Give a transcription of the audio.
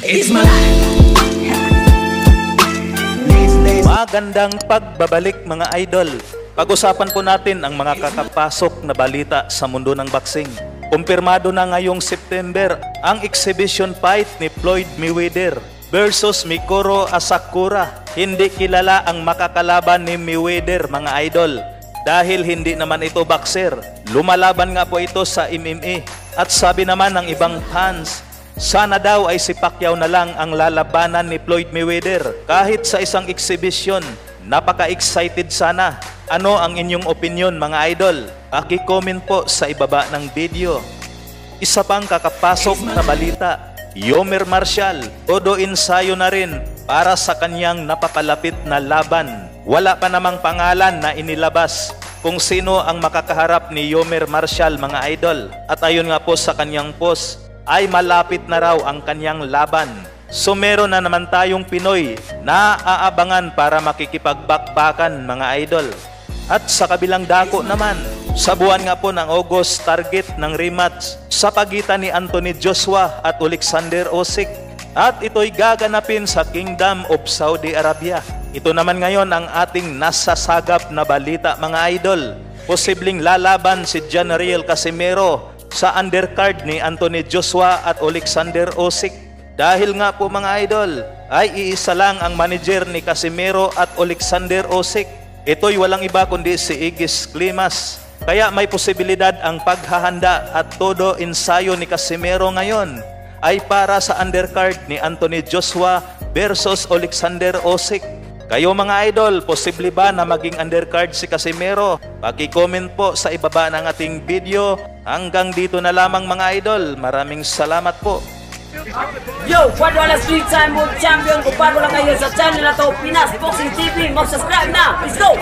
It's my life. Magandang pagbabalik mga idol. Pag-usapan po natin ang mga kakapasok na balita sa mundo ng boxing. Kumpirmado na ngayong September ang exhibition fight ni Floyd Mayweather versus Mikuro Asakura. Hindi kilala ang makakalaban ni Mayweather mga idol dahil hindi naman ito boxer. Lumalaban nga po ito sa MMA. At sabi naman ng ibang fans, sana daw ay si Pacquiao na lang ang lalabanan ni Floyd Mayweather kahit sa isang exhibition. Napaka-excited sana. Ano ang inyong opinion mga idol? Paki-comment po sa ibaba ng video. Isa pang kakapasok na balita, Yomer Marshall, todo ensayo na rin para sa kanyang napapalapit na laban. Wala pa namang pangalan na inilabas kung sino ang makakaharap ni Yomer Marshall mga idol. At ayon nga po sa kanyang post, ay malapit na raw ang kanyang laban. So meron na naman tayong Pinoy na aabangan para makikipagbakbakan mga idol. At sa kabilang dako naman, sa buwan nga po ng August, target ng rematch sa pagitan ni Anthony Joshua at Alexander Usyk. At ito'y gaganapin sa Kingdom of Saudi Arabia. Ito naman ngayon ang ating nasasagap na balita mga idol. Posibleng lalaban si John Riel Casimero sa undercard ni Anthony Joshua at Alexander Usyk. Dahil nga po mga idol, ay iisa lang ang manager ni Casimero at Alexander Usyk. Ito'y walang iba kundi si Igis Klimas. Kaya may posibilidad ang paghahanda at todo ensayo ni Casimero ngayon ay para sa undercard ni Anthony Joshua versus Alexander Usyk. Kayo mga idol, posible ba na maging undercard si Casimero? Paki-comment po sa ibaba ng ating video. Hanggang dito na lamang mga idol. Maraming salamat po. Yo, Padwala Street Time World Champion. Kung bago lang kayo sa channel na to, Pinas Boxing TV, mag-subscribe na. Let's go!